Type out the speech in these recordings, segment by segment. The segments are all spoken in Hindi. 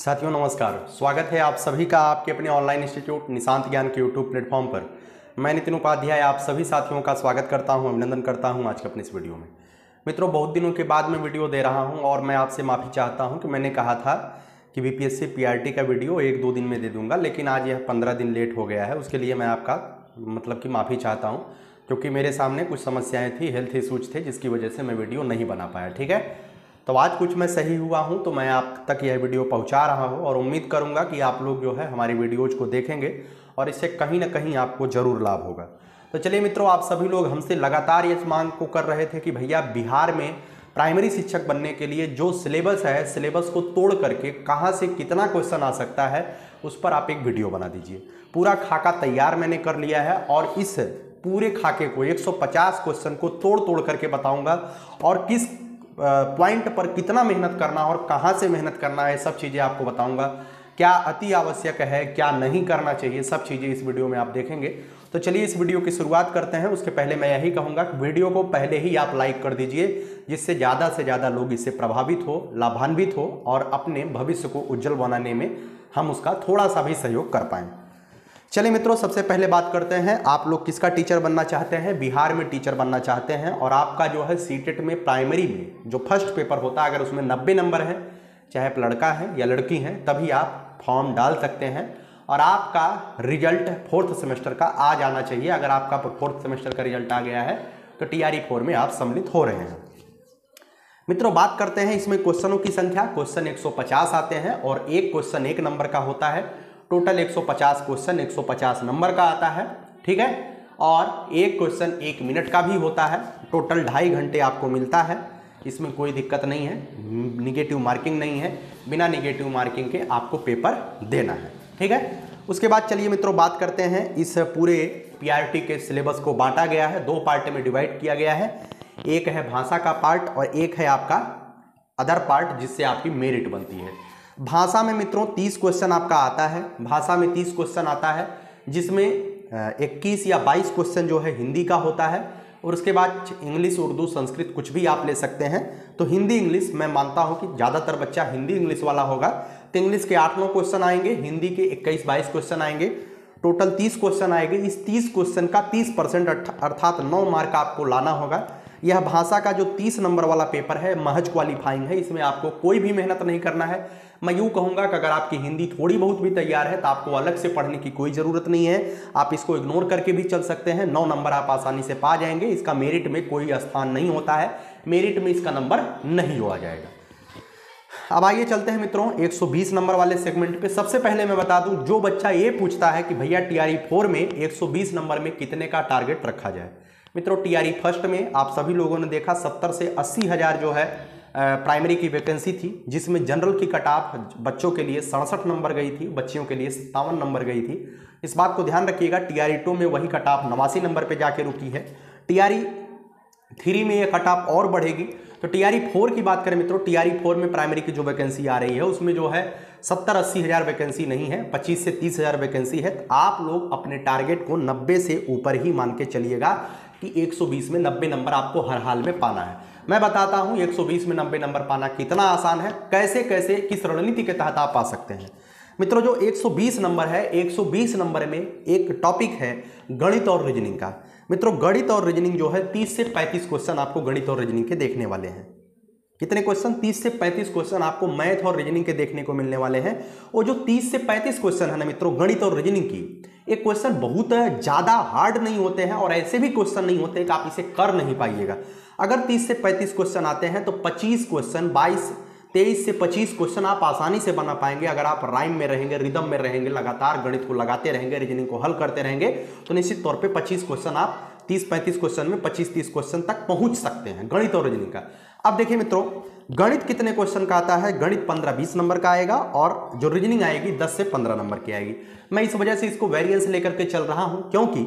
साथियों, नमस्कार। स्वागत है आप सभी का आपके अपने ऑनलाइन इंस्टीट्यूट निशांत ज्ञान के यूट्यूब प्लेटफॉर्म पर। मैं नितिन उपाध्याय, आप सभी साथियों का स्वागत करता हूँ, अभिनंदन करता हूँ आज के अपने इस वीडियो में। मित्रों, बहुत दिनों के बाद मैं वीडियो दे रहा हूँ और मैं आपसे माफ़ी चाहता हूँ कि मैंने कहा था कि बी पी का वीडियो एक दो दिन में दे दूँगा, लेकिन आज यह पंद्रह दिन लेट हो गया है, उसके लिए मैं आपका मतलब कि माफ़ी चाहता हूँ, क्योंकि मेरे सामने कुछ समस्याएँ थी हेल्थ इशूज थे, जिसकी वजह से मैं वीडियो नहीं बना पाया, ठीक है? तो आज कुछ मैं सही हुआ हूँ तो मैं आप तक यह वीडियो पहुँचा रहा हूँ और उम्मीद करूँगा कि आप लोग जो है हमारी वीडियोज़ को देखेंगे और इससे कहीं ना कहीं आपको ज़रूर लाभ होगा। तो चलिए मित्रों, आप सभी लोग हमसे लगातार इस मांग को कर रहे थे कि भैया बिहार में प्राइमरी शिक्षक बनने के लिए जो सिलेबस है, सिलेबस को तोड़ करके कहाँ से कितना क्वेश्चन आ सकता है, उस पर आप एक वीडियो बना दीजिए। पूरा खाका तैयार मैंने कर लिया है और इस पूरे खाके को 150 क्वेश्चन को तोड़ तोड़ करके बताऊँगा और किस पॉइंट पर कितना मेहनत करना और कहाँ से मेहनत करना है, सब चीज़ें आपको बताऊँगा। क्या अति आवश्यक है, क्या नहीं करना चाहिए, सब चीज़ें इस वीडियो में आप देखेंगे। तो चलिए इस वीडियो की शुरुआत करते हैं। उसके पहले मैं यही कहूँगा कि वीडियो को पहले ही आप लाइक कर दीजिए, जिससे ज़्यादा से ज़्यादा लोग इससे प्रभावित हो, लाभान्वित हो और अपने भविष्य को उज्जवल बनाने में हम उसका थोड़ा सा भी सहयोग कर पाएँ। चलिए मित्रों, सबसे पहले बात करते हैं, आप लोग किसका टीचर बनना चाहते हैं? बिहार में टीचर बनना चाहते हैं और आपका जो है सीटेट में प्राइमरी में जो फ़र्स्ट पेपर होता है, अगर उसमें नब्बे नंबर है, चाहे आप लड़का है या लड़की हैं, तभी आप फॉर्म डाल सकते हैं और आपका रिज़ल्ट फोर्थ सेमेस्टर का आ जाना चाहिए। अगर आपका फोर्थ सेमेस्टर का रिज़ल्ट आ गया है तो टी आर फोर में आप सम्मिलित हो रहे हैं। मित्रों, बात करते हैं इसमें क्वेश्चनों की संख्या। क्वेश्चन 150 आते हैं और एक क्वेश्चन एक नंबर का होता है। टोटल 150 क्वेश्चन 150 नंबर का आता है, ठीक है? और एक क्वेश्चन एक मिनट का भी होता है, टोटल ढाई घंटे आपको मिलता है, इसमें कोई दिक्कत नहीं है, निगेटिव मार्किंग नहीं है, बिना निगेटिव मार्किंग के आपको पेपर देना है, ठीक है? उसके बाद चलिए मित्रों, बात करते हैं, इस पूरे पीआरटी के सिलेबस को बांटा गया है, दो पार्ट में डिवाइड किया गया है, एक है भाषा का पार्ट और एक है आपका अदर पार्ट, जिससे आपकी मेरिट बनती है। भाषा में मित्रों, तीस क्वेश्चन आपका आता है। भाषा में तीस क्वेश्चन आता है, जिसमें इक्कीस या बाईस क्वेश्चन जो है हिंदी का होता है, और उसके बाद इंग्लिश, उर्दू, संस्कृत कुछ भी आप ले सकते हैं। तो हिंदी, इंग्लिश, मैं मानता हूँ कि ज़्यादातर बच्चा हिंदी, इंग्लिश वाला होगा। तो इंग्लिश के आठ नौ क्वेश्चन आएँगे, हिंदी के इक्कीस, बाईस क्वेश्चन आएँगे। टोटल तीस क्वेश्चन आएँगे। इस तीस क्वेश्चन का तीस परसेंट अर्थात नौ मार्क आपको लाना होगा। यह भाषा का जो तीस नंबर वाला पेपर है, महज क्वालिफाइंग है, इसमें आपको कोई भी मेहनत नहीं करना है। मैं यूँ कहूँगा कि अगर आपकी हिंदी थोड़ी बहुत भी तैयार है तो आपको अलग से पढ़ने की कोई ज़रूरत नहीं है। आप इसको इग्नोर करके भी चल सकते हैं। नौ नंबर आप आसानी से पा जाएँगे। इसका मेरिट में कोई स्थान नहीं होता है। मेरिट में इसका नंबर नहीं हुआ जाएगा। अब आइए चलते हैं मित्रों 120 नंबर वाले सेगमेंट पे। सबसे पहले मैं बता दूँ, जो बच्चा ये पूछता है कि भैया टीआरई फोर में 120 नंबर में कितने का टारगेट रखा जाए? मित्रों, टीआरई फ़र्स्ट में आप सभी लोगों ने देखा सत्तर से अस्सी हज़ार जो है प्राइमरी की वैकेंसी थी, जिसमें जनरल की कट ऑफ़ बच्चों के लिए सड़सठ नंबर गई थी, बच्चियों के लिए सत्तावन नंबर गई थी। इस बात को ध्यान रखिएगा, टीआरई टू में वही कट ऑफ़ नवासी नंबर पर जाके रुकी है। टीआरई थ्री में ये कट ऑफ़ और बढ़ेगी। तो टीआरई फोर की बात करें मित्रों, टीआरई फोर में प्राइमरी की जो वैकेंसी आ रही है, उसमें जो है सत्तर अस्सी हज़ार वैकेंसी नहीं है, पच्चीस से तीस हज़ार वैकेंसी है। तो आप लोग अपने टारगेट को नब्बे से ऊपर ही मान के चलिएगा। कि 120 में 90 नंबर आपको हर हाल में पाना है। मैं बताता हूँ 120 में 90 नंबर पाना कितना आसान है, कैसे कैसे, किस रणनीति के तहत आप पा सकते हैं। मित्रों, जो 120 नंबर है 120 नंबर में एक टॉपिक है गणित और रीजनिंग का। मित्रों, गणित और रीजनिंग जो है 30 से 35 क्वेश्चन आपको गणित और रीजनिंग के देखने वाले हैं। कितने क्वेश्चन 30 से 35 क्वेश्चन आपको मैथ और रीजनिंग के देखने को मिलने वाले हैं। और जो 30 से 35 क्वेश्चन है ना मित्रों, गणित और रीजनिंग की एक क्वेश्चन बहुत ज़्यादा हार्ड नहीं होते हैं और ऐसे भी क्वेश्चन नहीं होते कि आप इसे कर नहीं पाइएगा। अगर 30 से 35 क्वेश्चन आते हैं तो 25 क्वेश्चन 22 तेईस से 25 क्वेश्चन आप आसानी से बना पाएँगे। अगर आप राइम में रहेंगे रिदम में रहेंगे, लगातार गणित को लगाते रहेंगे रीजनिंग को हल करते रहेंगे तो निश्चित तौर पे 25 क्वेश्चन आप 30-35 क्वेश्चन में 25-30 क्वेश्चन तक पहुँच सकते हैं, गणित और रीजनिंग का। अब देखिए मित्रों, गणित कितने क्वेश्चन का आता है? गणित 15-20 नंबर का आएगा और जो रीजनिंग आएगी 10 से 15 नंबर की आएगी। मैं इस वजह से इसको वेरिएंस लेकर के चल रहा हूँ, क्योंकि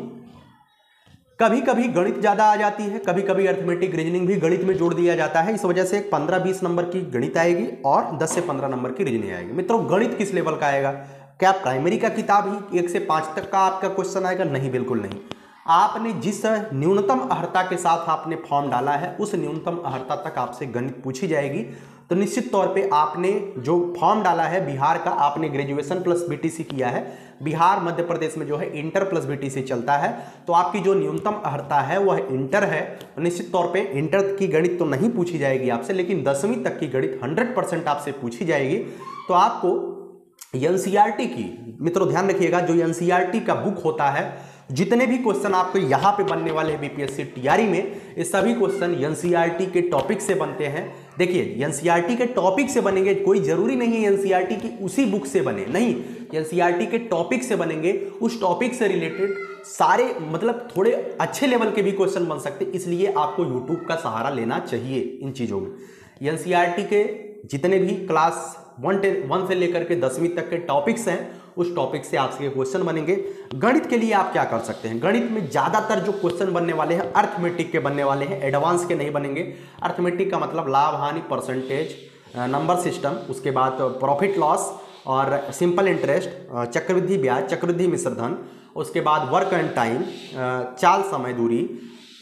कभी कभी गणित ज़्यादा आ जाती है कभी कभी अर्थमेटिक रीजनिंग भी गणित में जोड़ दिया जाता है। इस वजह से पंद्रह बीस नंबर की गणित आएगी और दस से पंद्रह नंबर की रीजनिंग आएगी। मित्रों, गणित किस लेवल का आएगा? क्या प्राइमरी का किताब ही एक से पाँच तक का आपका क्वेश्चन आएगा? नहीं, बिल्कुल नहीं। आपने जिस न्यूनतम अहर्ता के साथ आपने फॉर्म डाला है, उस न्यूनतम अहर्ता तक आपसे गणित पूछी जाएगी। तो निश्चित तौर पे आपने जो फॉर्म डाला है, बिहार का आपने ग्रेजुएशन प्लस बीटीसी किया है। बिहार, मध्य प्रदेश में जो है, इंटर प्लस बीटीसी चलता है। तो आपकी जो न्यूनतम अर्हता है, वह इंटर है। तो निश्चित तौर पे इंटर की गणित तो नहीं पूछी जाएगी आपसे, लेकिन दसवीं तक की गणित हंड्रेड परसेंट आपसे पूछी जाएगी। तो आपको एनसीईआरटी की, मित्रों ध्यान रखिएगा, जो एनसीईआरटी का बुक होता है जितने भी क्वेश्चन आपको यहाँ पे बनने वाले हैं बीपीएससी टीआरई में, ये सभी क्वेश्चन एनसीईआरटी के टॉपिक से बनते हैं। देखिए एनसीईआरटी के टॉपिक से बनेंगे, कोई ज़रूरी नहीं है एनसीईआरटी की उसी बुक से बने। नहीं एनसीईआरटी के टॉपिक से बनेंगे, उस टॉपिक से रिलेटेड सारे मतलब थोड़े अच्छे लेवल के भी क्वेश्चन बन सकते इसलिए आपको यूट्यूब का सहारा लेना चाहिए इन चीज़ों में। एनसीईआरटी के जितने भी क्लास वन वन से लेकर के दसवीं तक के टॉपिक्स हैं। उस टॉपिक से आपसे क्वेश्चन बनेंगे। गणित के लिए आप क्या कर सकते हैं? गणित में ज़्यादातर जो क्वेश्चन बनने वाले हैं अर्थमेटिक के बनने वाले हैं एडवांस के नहीं बनेंगे। अर्थमेटिक का मतलब लाभ, हानि परसेंटेज नंबर सिस्टम उसके बाद प्रॉफिट लॉस और सिंपल इंटरेस्ट चक्रवृद्धि ब्याज, चक्रवृद्धि मिश्रधन, उसके बाद वर्क एंड टाइम चाल, समय, दूरी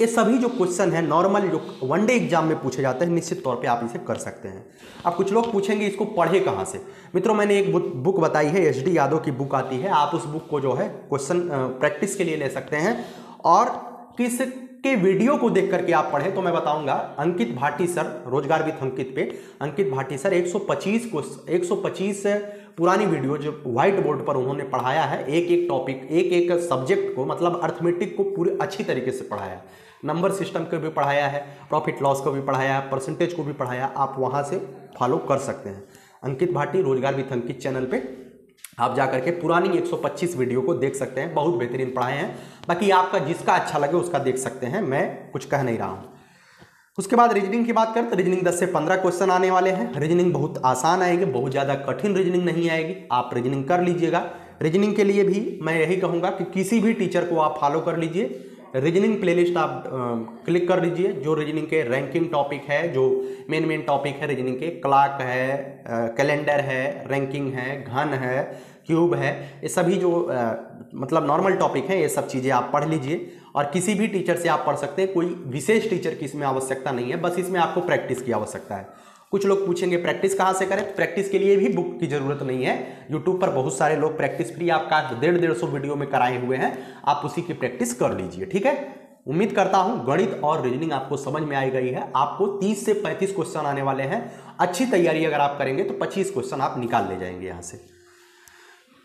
ये सभी जो क्वेश्चन है नॉर्मल जो वनडे एग्ज़ाम में पूछे जाते हैं, निश्चित तौर पे आप इसे कर सकते हैं। अब कुछ लोग पूछेंगे, इसको पढ़े कहाँ से? मित्रों, मैंने एक बुक बताई है, एच डी यादव की बुक आती है। आप उस बुक को जो है क्वेश्चन प्रैक्टिस के लिए ले सकते हैं। और किस के वीडियो को देख करके आप पढ़ें तो मैं बताऊँगा। अंकित भाटी सर, रोज़गार विथ अंकित पे। अंकित भाटी सर 125 को 125 पुरानी वीडियो जो व्हाइट बोर्ड पर उन्होंने पढ़ाया है, एक एक टॉपिक एक एक सब्जेक्ट को मतलब अर्थमेटिक को पूरे अच्छी तरीके से पढ़ाया नंबर सिस्टम को भी पढ़ाया है प्रॉफिट लॉस को भी पढ़ाया है परसेंटेज को भी पढ़ाया, आप वहाँ से फॉलो कर सकते हैं। अंकित भाटी, रोज़गार विथ अंकित चैनल पे आप जा करके पुरानी 125 वीडियो को देख सकते हैं, बहुत बेहतरीन पढ़ाए हैं। बाकी आपका जिसका अच्छा लगे उसका देख सकते हैं, मैं कुछ कह नहीं रहा हूँ। उसके बाद रीजनिंग की बात करें तो रीजनिंग 10 से 15 क्वेश्चन आने वाले हैं। रीजनिंग बहुत आसान आएगी, बहुत ज़्यादा कठिन रीजनिंग नहीं आएगी, आप रीजनिंग कर लीजिएगा। रीजनिंग के लिए भी मैं यही कहूँगा कि किसी भी टीचर को आप फॉलो कर लीजिए। रीजनिंग प्लेलिस्ट आप क्लिक कर लीजिए जो रीजनिंग के रैंकिंग टॉपिक है जो मेन मेन टॉपिक है रीजनिंग के क्लाक है कैलेंडर है रैंकिंग है घन है क्यूब है ये सभी जो आ, मतलब नॉर्मल टॉपिक है ये सब चीज़ें आप पढ़ लीजिए। और किसी भी टीचर से आप पढ़ सकते हैं कोई विशेष टीचर की इसमें आवश्यकता नहीं है बस इसमें आपको प्रैक्टिस की आवश्यकता है। कुछ लोग पूछेंगे प्रैक्टिस कहाँ से करें? प्रैक्टिस के लिए भी बुक की ज़रूरत नहीं है। यूट्यूब पर बहुत सारे लोग प्रैक्टिस फ्री आपका डेढ़ डेढ़ सौ वीडियो में कराए हुए हैं। आप उसी की प्रैक्टिस कर लीजिए, ठीक है? उम्मीद करता हूँ गणित और रीजनिंग आपको समझ में आई गई है। आपको 30 से 35 क्वेश्चन आने वाले हैं। अच्छी तैयारी अगर आप करेंगे तो 25 क्वेश्चन आप निकाल ले जाएँगे यहाँ से।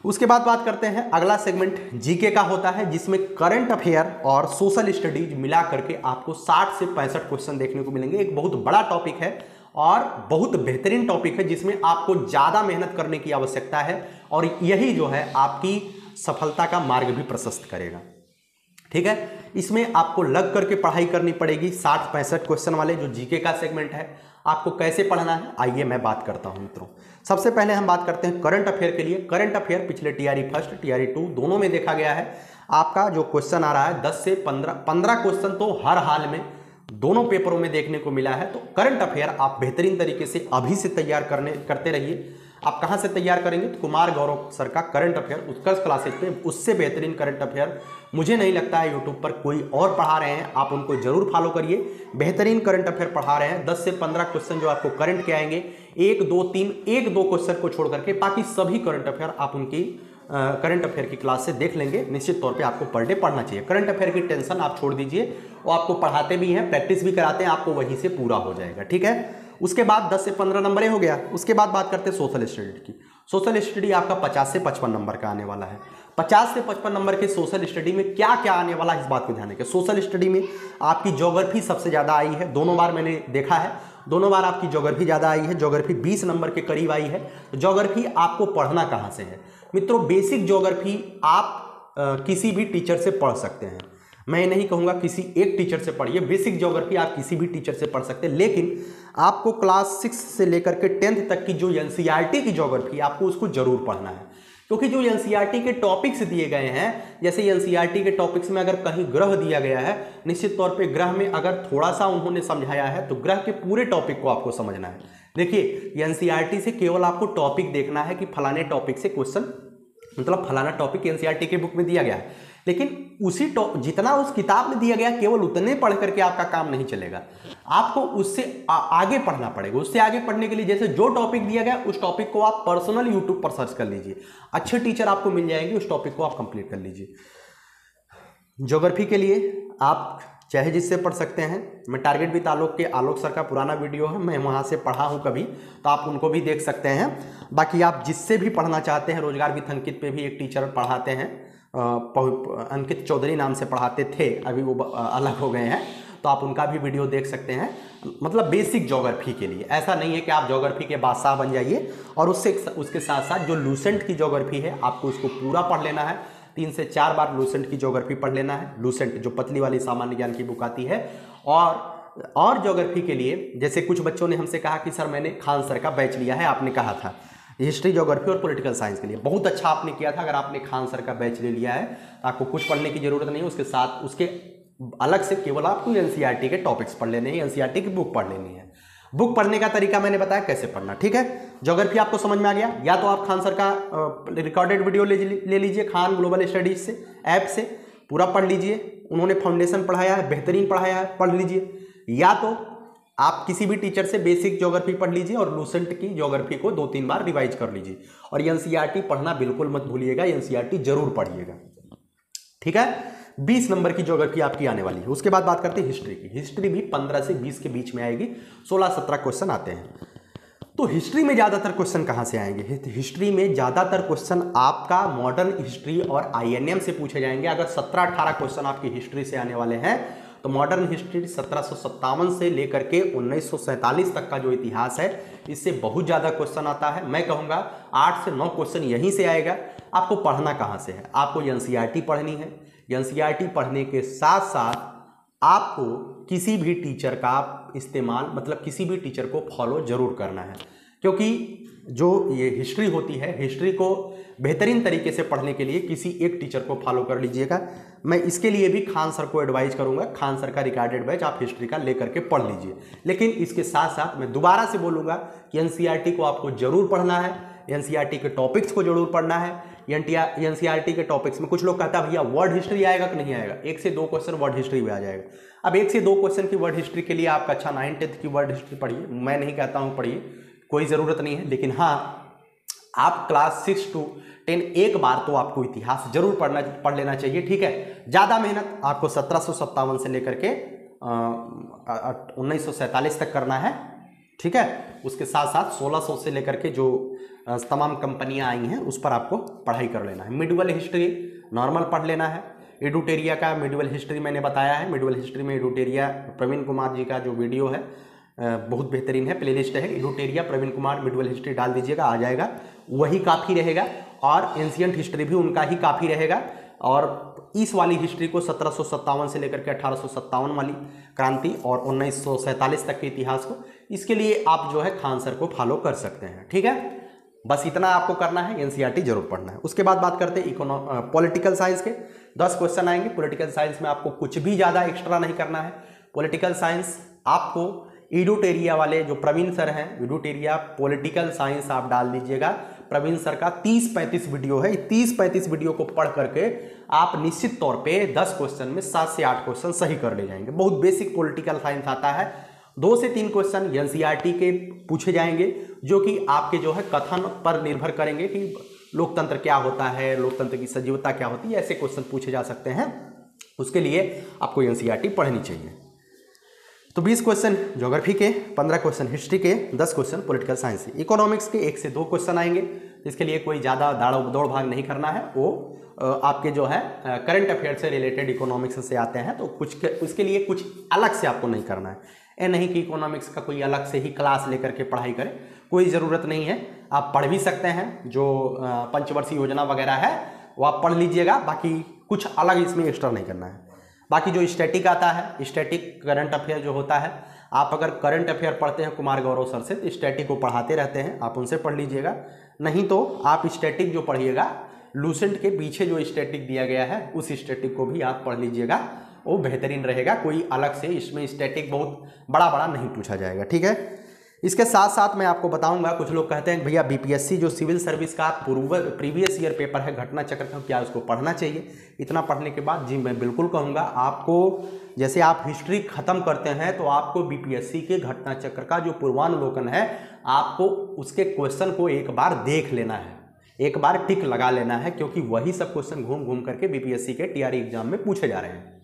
उसके बाद बात करते हैं, अगला सेगमेंट जीके का होता है, जिसमें करंट अफेयर और सोशल स्टडीज़ मिला करके आपको 60 से पैंसठ क्वेश्चन देखने को मिलेंगे। एक बहुत बड़ा टॉपिक है। और बहुत बेहतरीन टॉपिक है जिसमें आपको ज़्यादा मेहनत करने की आवश्यकता है और यही जो है आपकी सफलता का मार्ग भी प्रशस्त करेगा। ठीक है? इसमें आपको लग करके पढ़ाई करनी पड़ेगी, साठ पैंसठ क्वेश्चन वाले जो जीके का सेगमेंट है, आपको कैसे पढ़ना है? आइए मैं बात करता हूँ मित्रों। सबसे पहले हम बात करते हैं करंट अफेयर के लिए। करंट अफेयर पिछले टीआरई फ़र्स्ट टीआरई टू दोनों में देखा गया है। आपका जो क्वेश्चन आ रहा है, दस से पंद्रह पंद्रह क्वेश्चन तो हर हाल में दोनों पेपरों में देखने को मिला है तो करंट अफेयर आप बेहतरीन तरीके से अभी से तैयार करने, करते रहिए। आप कहाँ से तैयार करेंगे? तो कुमार गौरव सर का करंट अफेयर उत्कर्ष क्लासेज पे उससे बेहतरीन करंट अफेयर मुझे नहीं लगता है यूट्यूब पर कोई और पढ़ा रहे हैं, आप उनको ज़रूर फॉलो करिए। बेहतरीन करंट अफेयर पढ़ा रहे हैं। दस से पंद्रह क्वेश्चन जो आपको करंट के आएँगे, एक, दो, तीन, एक, दो क्वेश्चन को छोड़ करके बाकी सभी करंट अफेयर आप उनकी करंट अफेयर की क्लास से देख लेंगे। निश्चित तौर पे आपको पर डे पढ़ना चाहिए। करंट अफेयर की टेंशन आप छोड़ दीजिए वो आपको पढ़ाते भी हैं प्रैक्टिस भी कराते हैं, आपको वहीं से पूरा हो जाएगा, ठीक है? उसके बाद 10 से 15 नंबर हो गया। उसके बाद बात करते हैं सोशल स्टडी की। सोशल स्टडी आपका 50 से 55 नंबर का आने वाला है। 50 से 55 नंबर के सोशल स्टडी में क्या क्या आने वाला है, इस बात को ध्यान रखें सोशल स्टडी में आपकी जोग्राफी सबसे ज़्यादा आई है। दोनों बार मैंने देखा है। दोनों बार आपकी जोग्राफी ज़्यादा आई है। जोग्राफी 20 नंबर के करीब आई है। जोग्राफी आपको पढ़ना कहाँ से है? मित्रों बेसिक जोग्राफी आप आ, किसी भी टीचर से पढ़ सकते हैं। मैं नहीं कहूँगा किसी एक टीचर से पढ़िए बेसिक जोग्राफी आप किसी भी टीचर से पढ़ सकते हैं लेकिन आपको क्लास सिक्स से लेकर के टेंथ तक की जो एन e की जोग्राफी आपको उसको ज़रूर पढ़ना है। क्योंकि जो एन e के टॉपिक्स दिए गए हैं जैसे एन e के टॉपिक्स में अगर कहीं ग्रह दिया गया है निश्चित तौर पे ग्रह में अगर थोड़ा सा उन्होंने समझाया है तो ग्रह के पूरे टॉपिक को आपको समझना है। देखिए एन से केवल आपको टॉपिक देखना है कि फलाने टॉपिक से क्वेश्चन मतलब फलाना टॉपिक एन के बुक में दिया गया। है लेकिन उसी जितना उस किताब में दिया गया केवल उतने पढ़ करके आपका काम नहीं चलेगा। आपको उससे आ, आगे पढ़ना पड़ेगा। उससे आगे पढ़ने के लिए जैसे जो टॉपिक दिया गया उस टॉपिक को आप पर्सनल यूट्यूब पर सर्च कर लीजिए। अच्छे टीचर आपको मिल जाएँगे उस टॉपिक को आप कंप्लीट कर लीजिए। ज्योग्राफी के लिए आप चाहे जिससे पढ़ सकते हैं। मैं टारगेट विद आलोक के, आलोक सर का पुराना वीडियो है, मैं वहाँ से पढ़ा हूँ कभी तो आप उनको भी देख सकते हैं। बाकी आप जिससे भी पढ़ना चाहते हैं, रोज़गार विथ अंकित पे भी एक टीचर पढ़ाते हैं अंकित चौधरी नाम से पढ़ाते थे, अभी वो अलग हो गए हैं तो आप उनका भी वीडियो देख सकते हैं। मतलब बेसिक जोग्राफी के लिए। ऐसा नहीं है कि आप जोग्राफी के बादशाह बन जाइए, और उससे, उसके साथ साथ जो लूसेंट की जोग्राफी है, आपको उसको पूरा पढ़ लेना है तीन से चार बार लूसेंट की जोग्राफी पढ़ लेना है। लूसेंट जो पतली वाली सामान्य ज्ञान की बुक आती है। और और जोग्राफी के लिए, जैसे कुछ बच्चों ने हमसे कहा कि, सर, मैंने खान सर का बैच लिया है, आपने कहा था। हिस्ट्री जोग्राफी और पॉलिटिकल साइंस के लिए। बहुत अच्छा आपने किया था, अगर आपने खान सर का बैच ले लिया है तो आपको कुछ पढ़ने की ज़रूरत नहीं है। उसके साथ, उसके अलग से केवल आपको एन e के टॉपिक्स पढ़ लेने हैं एन e की बुक पढ़ लेनी है। बुक पढ़ने का तरीका मैंने बताया कैसे पढ़ना, ठीक है? जोग्राफी आपको समझ में आ गया? या तो आप खान सर का रिकॉर्डेड वीडियो ले लीजिए, खान ग्लोबल स्टडीज़ से ऐप से, पूरा पढ़ लीजिए, उन्होंने फाउंडेशन पढ़ाया है, बेहतरीन पढ़ाया है, पढ़ लीजिए। या तो आप किसी भी टीचर से बेसिक ज्योग्राफी पढ़ लीजिए और लूसेंट की ज्योग्राफी को दो तीन बार रिवाइज कर लीजिए। और एनसीईआरटी पढ़ना बिल्कुल मत भूलिएगा एनसीईआरटी ज़रूर पढ़िएगा। ठीक है? बीस नंबर की ज्योग्राफी आपकी आने वाली है। उसके बाद बात करते हैं हिस्ट्री की। हिस्ट्री भी पंद्रह से बीस के बीच में आएगी। सोलह सत्रह क्वेश्चन आते हैं। तो हिस्ट्री में ज़्यादातर क्वेश्चन कहाँ से आएँगे? हिस्ट्री में ज़्यादातर क्वेश्चन आपका मॉडर्न हिस्ट्री और आईएनएम से पूछे जाएँगे। अगर सत्रह अठारह क्वेश्चन आपकी हिस्ट्री से आने वाले हैं तो मॉडर्न हिस्ट्री सत्रह सौ सत्तावन से लेकर के उन्नीस सौ सैंतालीस तक का जो इतिहास है, इससे बहुत ज़्यादा क्वेश्चन आता है। मैं कहूँगा, आठ से नौ क्वेश्चन यहीं से आएगा। आपको पढ़ना कहाँ से है? आपको एन पढ़नी है। एन पढ़ने के साथ साथ आपको किसी भी टीचर का इस्तेमाल मतलब किसी भी टीचर को फॉलो ज़रूर करना है। क्योंकि जो ये हिस्ट्री होती है हिस्ट्री को बेहतरीन तरीके से पढ़ने के लिए किसी एक टीचर को फॉलो कर लीजिएगा। मैं इसके लिए भी खान सर को एडवाइज करूँगा। खान सर का रिकॉर्डेड बैच आप हिस्ट्री का लेकर के पढ़ लीजिए। लेकिन इसके साथ साथ मैं दोबारा से बोलूँगा कि एन को आपको ज़रूर पढ़ना है। एन के टॉपिक्स को ज़रूर पढ़ना है। एन के टॉपिक्स में कुछ लोग कहता है, भैया वर्ड हिस्ट्री आएगा कि नहीं आएगा? एक से दो क्वेश्चन वर्ड हिस्ट्री में आ जाएगा। अब एक से दो क्वेश्चन की वर्ड हिस्ट्री के लिए आपका अच्छा नाइन टेंथ की वर्ड हिस्ट्री पढ़िए। मैं नहीं कहता हूँ पढ़िए, कोई ज़रूरत नहीं है, लेकिन हाँ आप क्लास सिक्स टू टेन एक बार तो आपको इतिहास ज़रूर पढ़ना, पढ़ लेना चाहिए, ठीक है? ज़्यादा मेहनत आपको सत्रह सौ सत्तावन से लेकर के उन्नीस सौ सैंतालीस तक करना है, ठीक है? उसके साथ साथ 1600 से लेकर के जो तमाम कंपनियाँ आई हैं, उस पर आपको पढ़ाई कर लेना है। मिडवल हिस्ट्री नॉर्मल पढ़ लेना है। एडुटेरिया का मिडवल हिस्ट्री मैंने बताया है। मिडवल हिस्ट्री में एडुटेरिया, प्रवीण कुमार जी का जो वीडियो है बहुत बेहतरीन है, प्लेलिस्ट है। एडुटेरिया, प्रवीण कुमार, मिडवल हिस्ट्री डाल दीजिएगा, आ जाएगा। वही काफ़ी रहेगा और एंशियंट हिस्ट्री भी उनका ही काफ़ी रहेगा। और इस वाली हिस्ट्री को सत्रह सौ सत्तावन से लेकर के अठारह सौ सत्तावन वाली क्रांति और उन्नीस सौ सैंतालीस तक के इतिहास को, इसके लिए आप जो है खान सर को फॉलो कर सकते हैं। ठीक है? बस इतना आपको करना है एनसीईआरटी ज़रूर पढ़ना है। उसके बाद बात करते हैं इकोनो पॉलिटिकल साइंस के। दस क्वेश्चन आएँगे। पॉलिटिकल साइंस में आपको कुछ भी ज़्यादा एक्स्ट्रा नहीं करना है। पॉलिटिकल साइंस आपको इडोटेरिया वाले जो प्रवीण सर हैं इडोटेरिया पॉलिटिकल साइंस आप डाल दीजिएगा। प्रवीण सर का 30-35 वीडियो है। 30-35 वीडियो को पढ़ करके आप निश्चित तौर पे 10 क्वेश्चन में सात से आठ क्वेश्चन सही कर ले जाएँगे। बहुत बेसिक पॉलिटिकल साइंस आता है। दो से तीन क्वेश्चन एनसीईआरटी के पूछे जाएँगे, जो कि आपके जो है कथन पर निर्भर करेंगे कि लोकतंत्र क्या होता है, लोकतंत्र की सजीवता क्या होती है, ऐसे क्वेश्चन पूछे जा सकते हैं। उसके लिए आपको एनसीईआरटी पढ़नी चाहिए। तो 20 क्वेश्चन ज्योग्राफी के 15 क्वेश्चन हिस्ट्री के 10 क्वेश्चन पॉलिटिकल साइंस के। इकोनॉमिक्स के एक से दो क्वेश्चन आएँगे इसके लिए कोई ज़्यादा दाड़ दौड़ भाग नहीं करना है। वो आपके जो है करंट अफेयर से रिलेटेड इकोनॉमिक्स से आते हैं तो कुछ उसके लिए कुछ अलग से आपको नहीं करना है। ये नहीं कि इकोनॉमिक्स का कोई अलग से ही क्लास लेकर के पढ़ाई करें। कोई ज़रूरत नहीं है। आप पढ़ भी सकते हैं, जो पंचवर्षीय योजना वगैरह है, वो आप पढ़ लीजिएगा। बाकी कुछ अलग इसमें एक्स्ट्रा नहीं करना है। बाकी जो स्टैटिक आता है स्टैटिक करंट अफेयर जो होता है, आप अगर करंट अफेयर पढ़ते हैं, कुमार गौरव सर से तो स्टैटिक को पढ़ाते रहते हैं। आप उनसे पढ़ लीजिएगा। नहीं तो आप स्टैटिक जो पढ़िएगा लूसेंट के पीछे जो स्टैटिक दिया गया है, उस स्टैटिक को भी आप पढ़ लीजिएगा। वो बेहतरीन रहेगा, कोई अलग से इसमें स्टैटिक बहुत बड़ा बड़ा नहीं पूछा जाएगा, ठीक है? इसके साथ साथ मैं आपको बताऊँगा, कुछ लोग कहते हैं भैया बीपीएससी जो सिविल सर्विस का पूर्व प्रीवियस ईयर पेपर है, घटना चक्र का, क्या उसको पढ़ना चाहिए? इतना पढ़ने के बाद, जी मैं बिल्कुल कहूँगा, आपको जैसे आप हिस्ट्री खत्म करते हैं तो आपको बीपीएससी के घटना चक्र का जो पूर्वानुलोकन है, आपको उसके क्वेश्चन को एक बार देख लेना है। एक बार टिक लगा लेना है, क्योंकि वही सब क्वेश्चन घूम घूम करके बीपीएससी के टीआरई एग्ज़ाम में पूछे जा रहे हैं।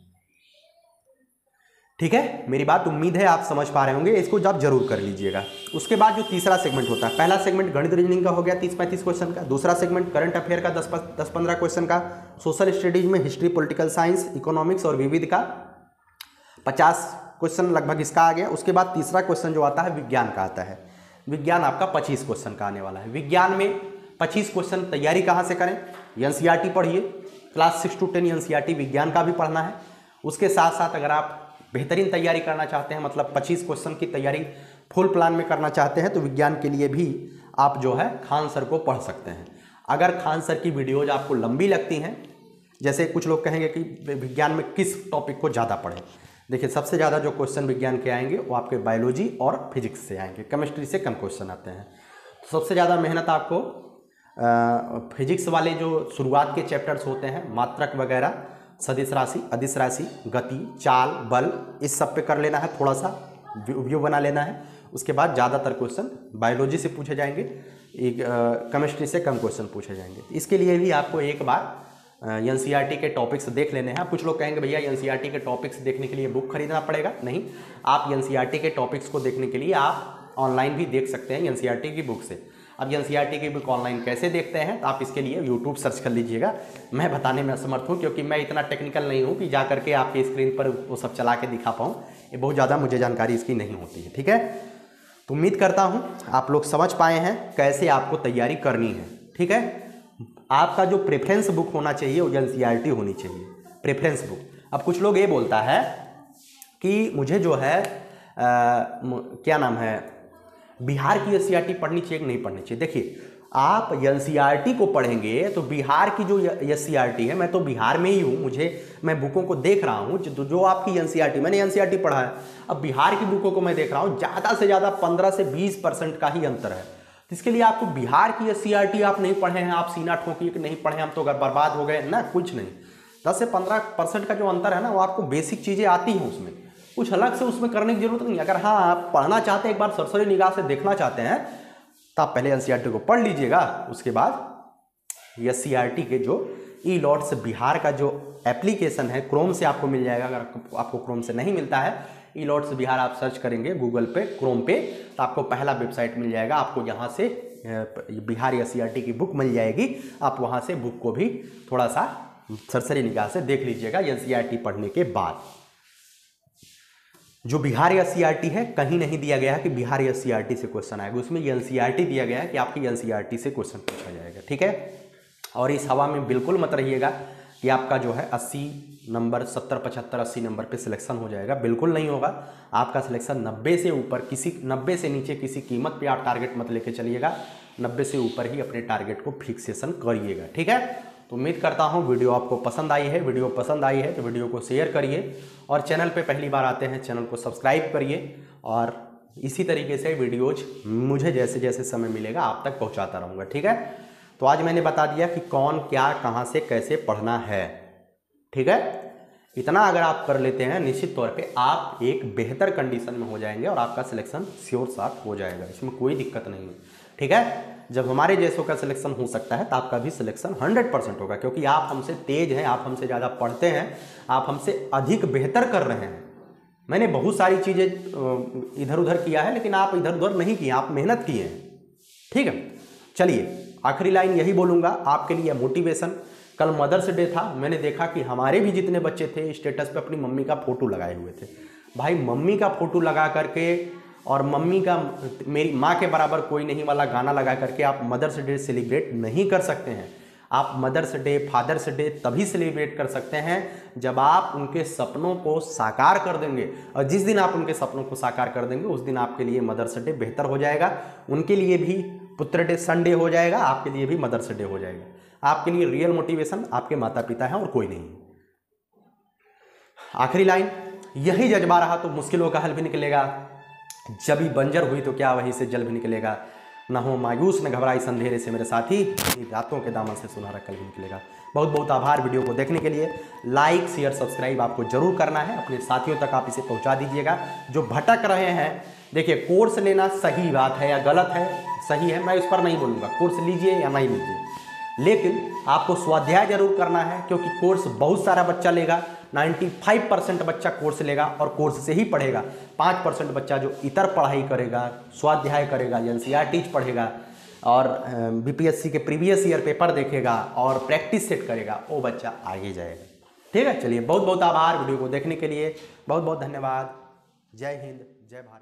ठीक है? मेरी बात उम्मीद है आप समझ पा रहे होंगे। इसको आप ज़रूर कर लीजिएगा। उसके बाद जो तीसरा सेगमेंट होता है, पहला सेगमेंट गणित रीजनिंग का हो गया तीस पैंतीस क्वेश्चन का। दूसरा सेगमेंट करंट अफेयर का दस दस पंद्रह क्वेश्चन का। सोशल स्टडीज़ में हिस्ट्री पॉलिटिकल साइंस इकोनॉमिक्स और विविध का पचास क्वेश्चन लगभग इसका आ गया। उसके बाद तीसरा क्वेश्चन जो आता है, विज्ञान का आता है। विज्ञान आपका पच्चीस क्वेश्चन का आने वाला है। विज्ञान में पच्चीस क्वेश्चन तैयारी कहाँ से करें? एनसीईआरटी पढ़िए। Class six to ten NCERT विज्ञान का भी पढ़ना है। उसके साथ साथ अगर आप बेहतरीन तैयारी करना चाहते हैं मतलब पच्चीस क्वेश्चन की तैयारी फुल प्लान में करना चाहते हैं तो विज्ञान के लिए भी आप जो है खान सर को पढ़ सकते हैं। अगर खान सर की वीडियोज़ आपको लंबी लगती हैं, जैसे कुछ लोग कहेंगे कि विज्ञान में किस टॉपिक को ज़्यादा पढ़ें। देखिए, सबसे ज़्यादा जो क्वेश्चन विज्ञान के आएँगे, वो आपके बायोलॉजी और फिजिक्स से आएँगे केमिस्ट्री से कम क्वेश्चन आते हैं। तो सबसे ज़्यादा मेहनत आपको फिजिक्स वाले जो शुरुआत के चैप्टर्स होते हैं, मात्रक वगैरह सदिश राशि, अदिश राशि, गति, चाल, बल, इस सब पे कर लेना है थोड़ा सा व्यू बना लेना है। उसके बाद ज़्यादातर क्वेश्चन बायोलॉजी से पूछे जाएँगे, एक केमिस्ट्री से कम क्वेश्चन पूछे जाएँगे। इसके लिए भी आपको एक बार एन e के टॉपिक्स देख लेने हैं। कुछ लोग कहेंगे, भैया एन e के टॉपिक्स देखने के लिए बुक खरीदना पड़ेगा? नहीं, आप एन e के टॉपिक्स को देखने के लिए आप ऑनलाइन भी देख सकते हैं एन की बुक से। अब एन सी की बुक ऑनलाइन कैसे देखते हैं तो आप इसके लिए यूट्यूब सर्च कर लीजिएगा। मैं बताने में असमर्थ हूँ क्योंकि मैं इतना टेक्निकल नहीं हूँ कि जा करके आपके स्क्रीन पर वो सब चला के दिखा पाऊँ। ये बहुत ज़्यादा मुझे जानकारी इसकी नहीं होती है ठीक है? तो उम्मीद करता हूँ आप लोग समझ पाए हैं कैसे आपको तैयारी करनी है ठीक है? आपका जो प्रेफरेंस बुक होना चाहिए वो एन सी होनी चाहिए। प्रेफरेंस बुक अब कुछ लोग ये बोलता है कि मुझे जो है आ, क्या नाम है? बिहार की एस पढ़नी चाहिए नहीं पढ़नी चाहिए? देखिए आप एन को पढ़ेंगे तो बिहार की जो एससीआरटी है मैं तो बिहार में ही हूँ मुझे मैं बुकों को देख रहा हूँ जो, जो आपकी एन मैंने एन पढ़ा है। अब बिहार की बुकों को मैं देख रहा हूँ ज़्यादा से ज़्यादा पंद्रह से बीस परसेंट का ही अंतर है। इसके लिए आपको बिहार की एससीआरटी आप नहीं पढ़े हैं आप सीना ठोकिए कि नहीं पढ़े हम तो अगर बर्बाद हो गए ना कुछ नहीं। दस से पंद्रह परसेंट का जो अंतर है ना वो आपको बेसिक चीज़ें आती हैं उसमें। कुछ अलग से उसमें करने की ज़रूरत नहीं अगर हाँ आप पढ़ना चाहते हैं, एक बार सरसरी निगाह से देखना चाहते हैं तो आप पहले एन को पढ़ लीजिएगा। उसके बाद एस के जो ई लॉट्स बिहार का जो एप्लीकेशन है क्रोम से आपको मिल जाएगा। अगर आपको क्रोम से नहीं मिलता है ई लॉट्स बिहार आप सर्च करेंगे गूगल पे क्रोम पे तो आपको पहला वेबसाइट मिल जाएगा। आपको यहाँ से बिहार एस की बुक मिल जाएगी। आप वहाँ से बुक को भी थोड़ा सा सरसरी निगाह से देख लीजिएगा एन पढ़ने के बाद। जो बिहार एस है, कहीं नहीं दिया गया है कि बिहार एस से क्वेश्चन आएगा। उसमें एन दिया गया है कि आपकी एन से क्वेश्चन पूछा जाएगा, ठीक है? और इस हवा में बिल्कुल मत रहिएगा कि आपका जो है 80 नंबर 70 75 80 नंबर पे सिलेक्शन हो जाएगा। बिल्कुल नहीं होगा। आपका सिलेक्शन 90 से ऊपर, किसी 90 से नीचे किसी कीमत पे आप टारगेट मत लेके चलिएगा। 90 से ऊपर ही अपने टारगेट को फिक्सेशन करिएगा, ठीक है? तो उम्मीद करता हूँ वीडियो आपको पसंद आई है। वीडियो पसंद आई है तो वीडियो को शेयर करिए और चैनल पे पहली बार आते हैं चैनल को सब्सक्राइब करिए और इसी तरीके से वीडियोज़ मुझे जैसे जैसे समय मिलेगा आप तक पहुँचाता रहूँगा, ठीक है? तो आज मैंने बता दिया कि कौन, क्या, कहाँ से, कैसे पढ़ना है, ठीक है? इतना अगर आप कर लेते हैं, निश्चित तौर पे आप एक बेहतर कंडीशन में हो जाएँगे और आपका सिलेक्शन श्योर साथ हो जाएगा, इसमें कोई दिक्कत नहीं है। ठीक है? जब हमारे जैसों का सिलेक्शन हो सकता है तो आपका भी सिलेक्शन 100 परसेंट होगा, क्योंकि आप हमसे तेज हैं, आप हमसे ज़्यादा पढ़ते हैं, आप हमसे अधिक बेहतर कर रहे हैं। मैंने बहुत सारी चीज़ें इधर उधर किया है, लेकिन आप इधर उधर नहीं किए, आप मेहनत किए हैं। ठीक है? चलिए, आखिरी लाइन यही बोलूँगा, आपके लिए मोटिवेशन कल मदर्स डे था, मैंने देखा कि हमारे भी जितने बच्चे थे स्टेटस पे अपनी मम्मी का फ़ोटो लगाए हुए थे। भाई, मम्मी का फ़ोटो लगा करके और मम्मी का, मेरी माँ के बराबर कोई नहीं वाला गाना लगा करके आप मदर्स डे सेलिब्रेट नहीं कर सकते हैं। आप मदर्स डे, फादर्स डे तभी सेलिब्रेट कर सकते हैं जब आप उनके सपनों को साकार कर देंगे। और जिस दिन आप उनके सपनों को साकार कर देंगे, उस दिन आपके लिए मदर्स डे बेहतर हो जाएगा। उनके लिए भी पुत्र डे संडे हो जाएगा, आपके लिए भी मदर्स डे हो जाएगा। आपके लिए रियल मोटिवेशन आपके माता पिता हैं और कोई नहीं। आखिरी लाइन, यही जज्बा रहा तो मुश्किलों का हल भी निकलेगा। जब ही बंजर हुई तो क्या वहीं से जल भी निकलेगा? न हो मायूस, न घबराई संधेरे से मेरे साथी। रातों के दामन से सुनहरा कल भी निकलेगा। बहुत बहुत आभार वीडियो को देखने के लिए। लाइक शेयर सब्सक्राइब आपको ज़रूर करना है। अपने साथियों तक आप इसे पहुँचा दीजिएगा। जो भटक रहे हैं, देखिए कोर्स लेना सही बात है या गलत है? सही है, मैं इस पर नहीं बोलूँगा। कोर्स लीजिए या नहीं लीजिए। लेकिन आपको स्वाध्याय ज़रूर करना है, क्योंकि कोर्स बहुत सारा बच्चा लेगा। 95 परसेंट बच्चा कोर्स लेगा और कोर्स से ही पढ़ेगा। 5 परसेंट बच्चा जो इतर पढ़ाई करेगा, स्वाध्याय करेगा एन सी पढ़ेगा और बीपीएससी के प्रीवियस ईयर पेपर देखेगा और प्रैक्टिस सेट करेगा, वो बच्चा आगे जाएगा। ठीक है? चलिए बहुत बहुत आभार वीडियो को देखने के लिए। बहुत बहुत धन्यवाद। जय हिंद, जय भारत।